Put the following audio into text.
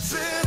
That's it.